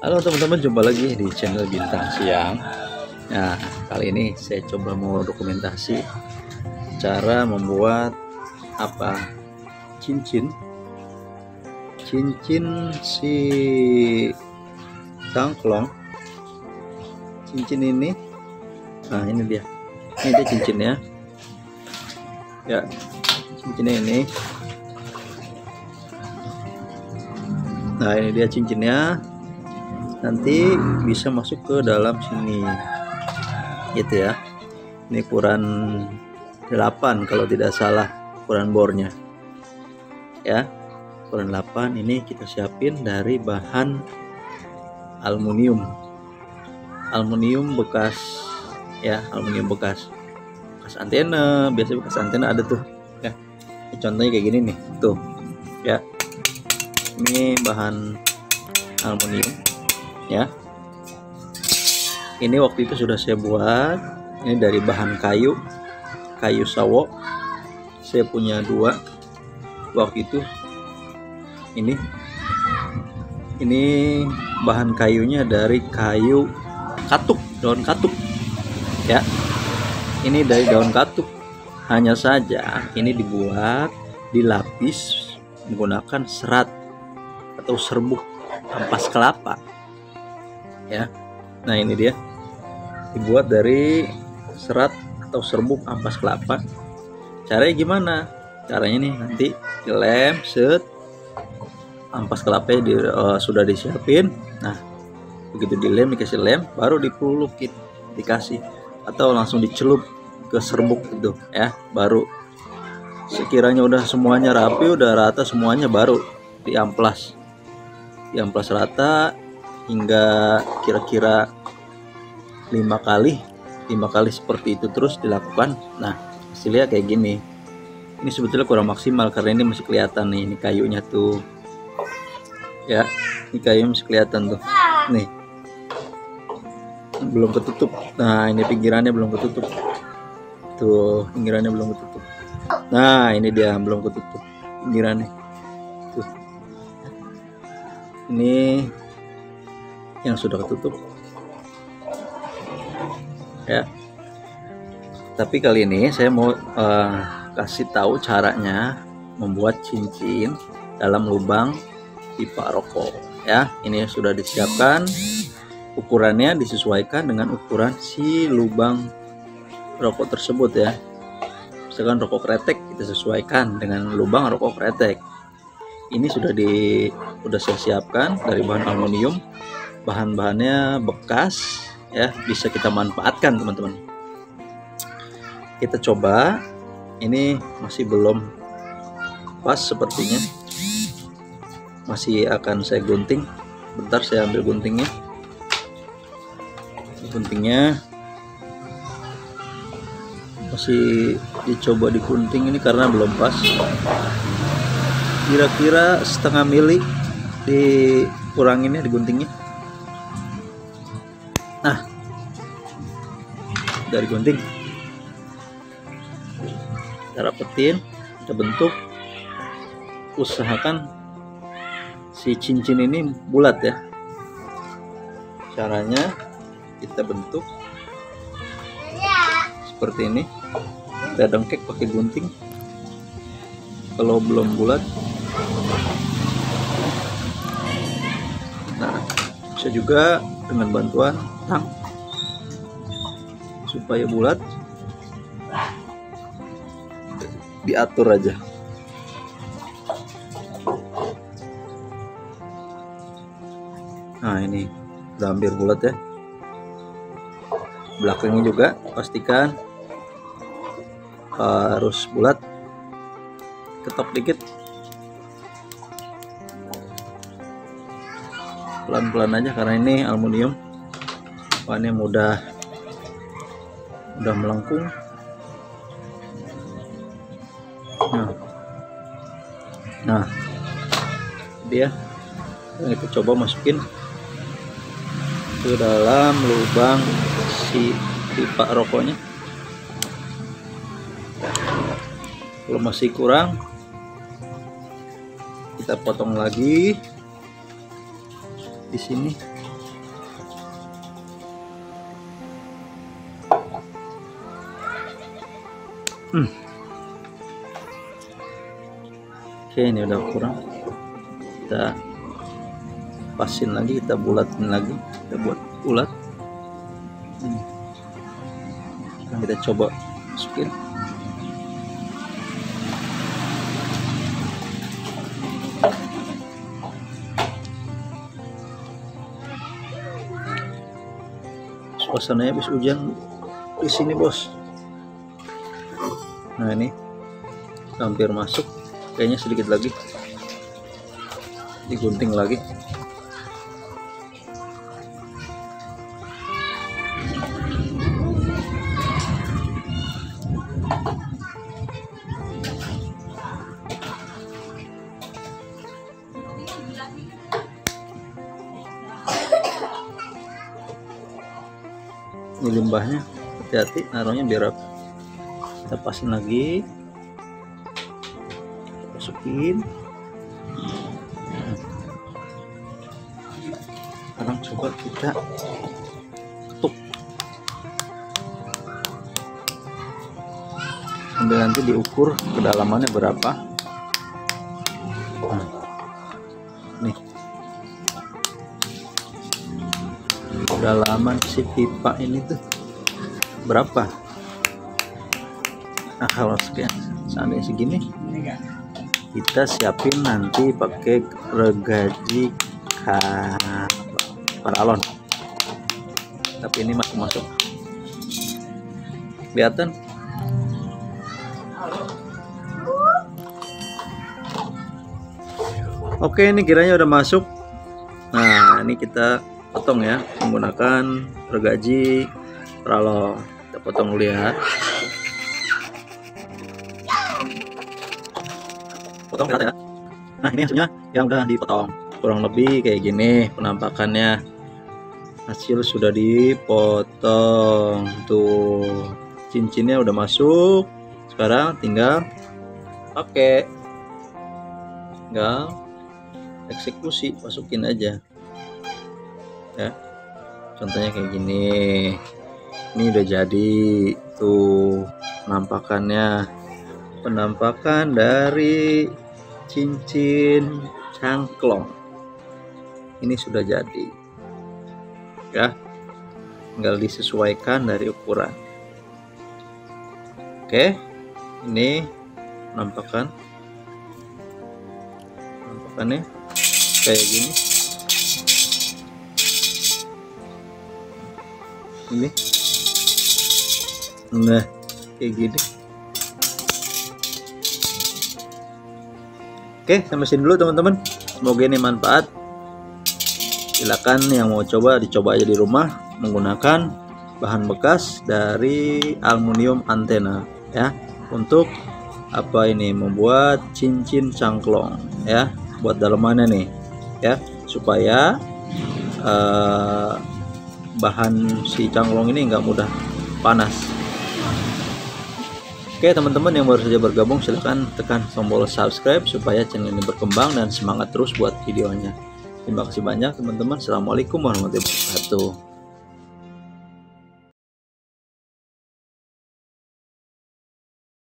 Halo teman-teman, jumpa lagi di channel Bintang Siang. Nah, kali ini saya coba mau dokumentasi cara membuat apa? Cincin. Cincin si tangklong. Cincin ini. Nah ini dia. Ini dia cincinnya. Ya cincinnya ini. Nah ini dia cincinnya nanti bisa masuk ke dalam sini. Gitu ya. Ini ukuran 8 kalau tidak salah ukuran bornya. Ya ukuran 8 ini kita siapin dari bahan aluminium. Aluminium bekas ya aluminium bekas. Bekas antena biasa bekas antena ada tuh. Ya contohnya kayak gini nih tuh. Ya ini bahan aluminium ya. Ini waktu itu sudah saya buat. Ini dari bahan kayu kayu sawo. Saya punya dua. Waktu itu ini ini bahan kayunya dari kayu katuk daun katuk. Ya ini dari daun katuk. Hanya saja ini dibuat dilapis menggunakan serat atau serbuk ampas kelapa ya. Nah ini dia. Dibuat dari serat atau serbuk ampas kelapa. Caranya gimana? Caranya nih nanti dilem set. Ampas kelapa di, uh, sudah disiapin. Nah begitu dilem dikasih lem baru dipulukin dikasih. Atau langsung dicelup ke serbuk itu ya. Baru sekiranya udah semuanya rapi udah rata semuanya baru diamplas. Diamplas rata hingga kira-kira lima kali lima kali seperti itu terus dilakukan. Nah hasilnya kayak gini. Ini sebetulnya kurang maksimal karena ini masih kelihatan nih ini kayunya tuh. Ya ini kayu masih kelihatan tuh. Nih. Belum ketutup. Nah ini pinggirannya belum ketutup. Tuh pinggirannya belum ketutup. Nah ini dia belum ketutup pinggirannya. Tuh. Ini yang sudah ketutup. Ya. Tapi kali ini saya mau uh, kasih tahu caranya membuat cincin dalam lubang pipa rokok. Ya ini sudah disiapkan. Ukurannya disesuaikan dengan ukuran si lubang rokok tersebut ya. Misalkan rokok kretek kita sesuaikan dengan lubang rokok kretek. Ini sudah di sudah saya siapkan dari bahan aluminium bahan-bahannya bekas ya bisa kita manfaatkan teman-teman. Kita coba. Ini masih belum pas sepertinya. Masih akan saya gunting. Bentar saya ambil guntingnya. Guntingnya masih dicoba digunting ini karena belum pas. Kira-kira setengah mili dikuranginnya diguntingnya dari gunting. Kita rapetin kita bentuk. Usahakan si cincin ini bulat ya. Caranya kita bentuk seperti ini. Kita dengkek pakai gunting. Kalau belum bulat nah bisa juga dengan bantuan tang supaya bulat diatur aja. Nah ini udah hampir bulat ya. Belakangnya juga pastikan harus bulat. Ketok dikit. Pelan-pelan aja karena ini aluminium. Bahannya mudah mudah melengkung. Nah. Nah. Dia kita coba masukin ke dalam lubang si pipa rokoknya. Kalau masih kurang kita potong lagi di sini hmm. oke ini udah kurang. Kita pasin lagi kita bulatin lagi. Kita buat bulat hmm. kita coba masukin. Suasananya habis hujan di sini bos nah ini hampir masuk. Kayaknya sedikit lagi. Digunting lagi. Ini limbahnya. Hati-hati naruhnya biar apa kita pasin lagi. Masukin. Sekarang coba kita ketuk. Sambil nanti diukur kedalamannya berapa. Nah, nih. Kedalaman si pipa ini tuh berapa nah kalau sekian seandainya segini. Kita siapin nanti pakai regaji paralon tapi ini masuk masuk. Kelihatan? Oke ini kiranya udah masuk. Nah ini kita potong ya menggunakan regaji paralon kita potong dulu potong ya. Nah ini hasilnya yang udah dipotong. Kurang lebih kayak gini penampakannya. Hasil sudah dipotong. Tuh cincinnya udah masuk. Sekarang tinggal pakai. Tinggal eksekusi masukin aja. Ya contohnya kayak gini. Ini udah jadi. Tuh penampakannya. Penampakan dari cincin cangklong. Ini sudah jadi. Ya tinggal disesuaikan dari ukuran. Oke ini penampakan. Penampakannya kayak gini. Ini. Nah kayak gini oke sampai sini dulu teman-teman. Semoga ini manfaat. Silakan yang mau coba dicoba aja di rumah menggunakan bahan bekas dari aluminium antena ya. Untuk apa ini? Membuat cincin cangklong ya. Buat dalamannya nih ya. Supaya uh, bahan si cangklong ini enggak mudah panas Oke teman-teman yang baru saja bergabung silahkan tekan tombol subscribe supaya channel ini berkembang dan semangat terus buat videonya. Terima kasih banyak teman-teman. Assalamualaikum warahmatullahi wabarakatuh.